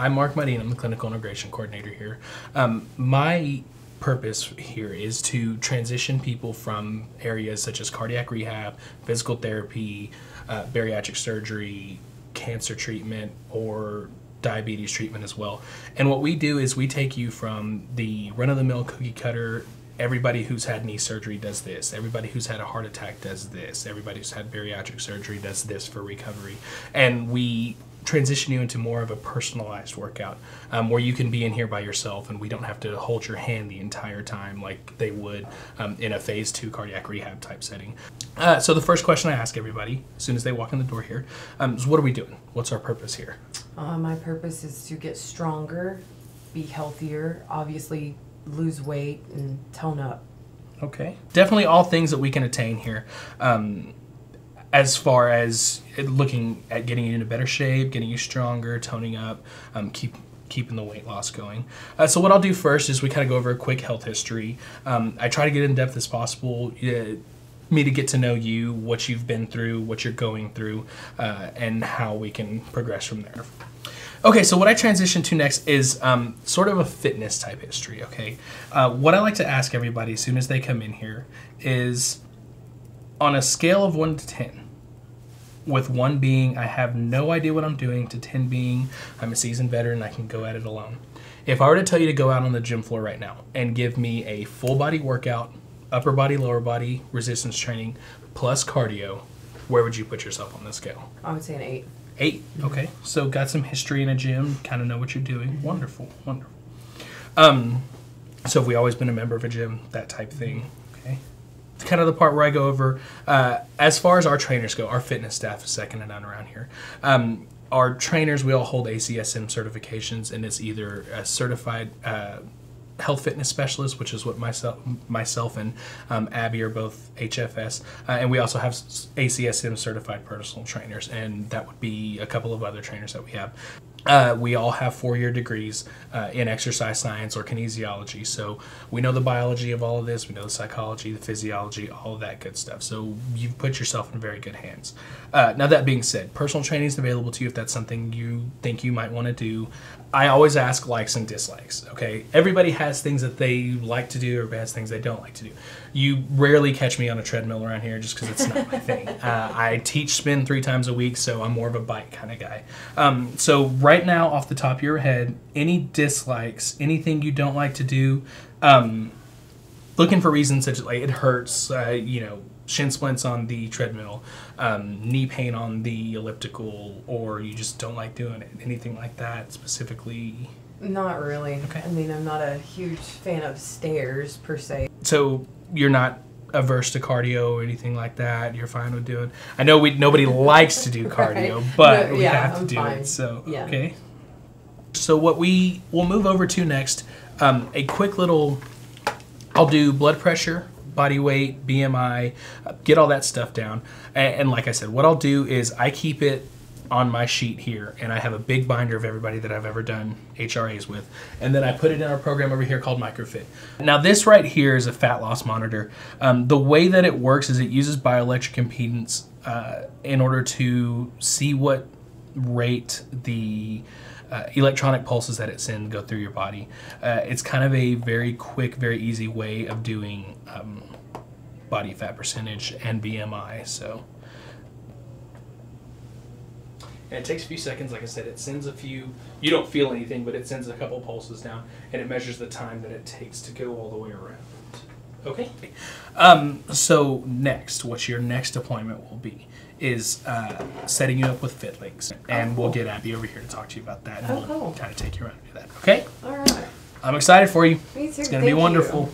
I'm Mark Muddy, I'm the clinical integration coordinator here. Um, my purpose here is to transition people from areas such as cardiac rehab, physical therapy, uh, bariatric surgery, cancer treatment, or diabetes treatment as well. And what we do is we take you from the run of the mill cookie cutter. Everybody who's had knee surgery does this. Everybody who's had a heart attack does this. Everybody who's had bariatric surgery does this for recovery. And we transition you into more of a personalized workout um, where you can be in here by yourself and we don't have to hold your hand the entire time like they would um, in a phase two cardiac rehab type setting. Uh, so, the first question I ask everybody as soon as they walk in the door here um, is what are we doing? What's our purpose here? Uh, my purpose is to get stronger, be healthier, obviously lose weight and tone up. Okay. Definitely all things that we can attain here. Um, as far as looking at getting you into better shape, getting you stronger, toning up, um, keep keeping the weight loss going. Uh, so what I'll do first is we kind of go over a quick health history. Um, I try to get in depth as possible. Uh, me to get to know you, what you've been through, what you're going through, uh, and how we can progress from there. Okay, so what I transition to next is um, sort of a fitness type history. Okay, uh, what I like to ask everybody as soon as they come in here is on a scale of one to ten, with one being I have no idea what I'm doing, to ten being I'm a seasoned veteran, I can go at it alone. If I were to tell you to go out on the gym floor right now and give me a full body workout, upper body, lower body, resistance training, plus cardio, where would you put yourself on the scale? I would say an eight. 8 Okay, so got some history in a gym, kind of know what you're doing. Wonderful, wonderful. Um, so have we always been a member of a gym, that type thing? Okay, kind of the part where I go over. Uh, as far as our trainers go, our fitness staff is second to none around here. Um, our trainers, we all hold ACSM certifications, and it's either a certified uh, health fitness specialist, which is what myself, myself and um, Abby are both HFS, uh, and we also have ACSM certified personal trainers, and that would be a couple of other trainers that we have. Uh, we all have four-year degrees uh, in exercise science or kinesiology, so we know the biology of all of this. We know the psychology, the physiology, all of that good stuff. So you've put yourself in very good hands. Uh, now that being said, personal training is available to you if that's something you think you might want to do. I always ask likes and dislikes. Okay, everybody has things that they like to do or has things they don't like to do. You rarely catch me on a treadmill around here just because it's not my thing. Uh, I teach spin three times a week, so I'm more of a bike kind of guy. Um, so right now, off the top of your head, any dislikes, anything you don't like to do, um, looking for reasons such as like it hurts, uh, you know, shin splints on the treadmill, um, knee pain on the elliptical, or you just don't like doing it. Anything like that specifically? Not really. Okay. I mean, I'm not a huge fan of stairs per se. So you're not averse to cardio or anything like that. You're fine with doing. I know we nobody likes to do cardio, Right. but No, we yeah, have to I'm do fine. it. So Yeah. okay. So what we will move over to next, um, a quick little. I'll do blood pressure, body weight, BMI, get all that stuff down. And, and like I said, what I'll do is I keep it on my sheet here, and I have a big binder of everybody that I've ever done HRAs with, and then I put it in our program over here called MicroFit. Now this right here is a fat loss monitor. Um, the way that it works is it uses bioelectric impedance uh, in order to see what rate the uh, electronic pulses that it sends go through your body. Uh, it's kind of a very quick, very easy way of doing um, body fat percentage and BMI. So. And it takes a few seconds. Like I said, it sends a few. You don't feel anything, but it sends a couple pulses down, and it measures the time that it takes to go all the way around. Okay. Um, so next, what your next appointment will be is uh, setting you up with FitLinxx, and we'll get Abby over here to talk to you about that, and Oh, we'll cool. kind of take you around and do that. Okay. All right. I'm excited for you. Me too. It's gonna be Thank you. wonderful.